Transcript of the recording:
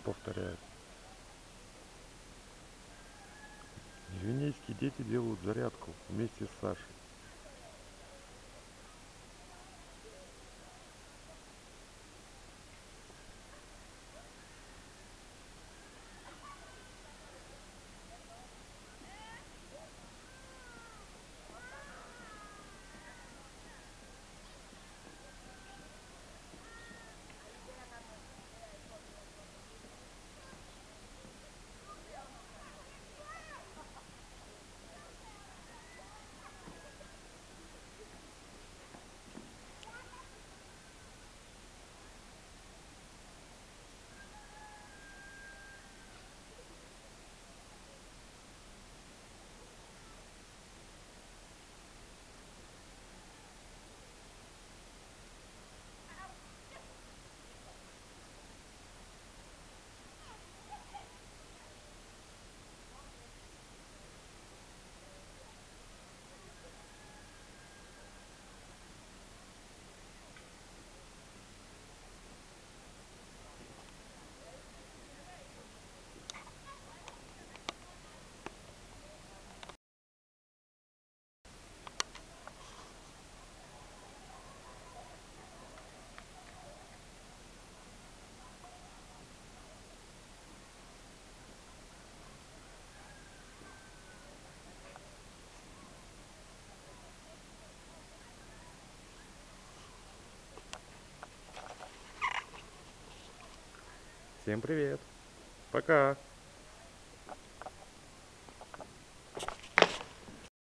повторяет. Гвинейские дети делают зарядку вместе с Сашей. Всем привет. Пока.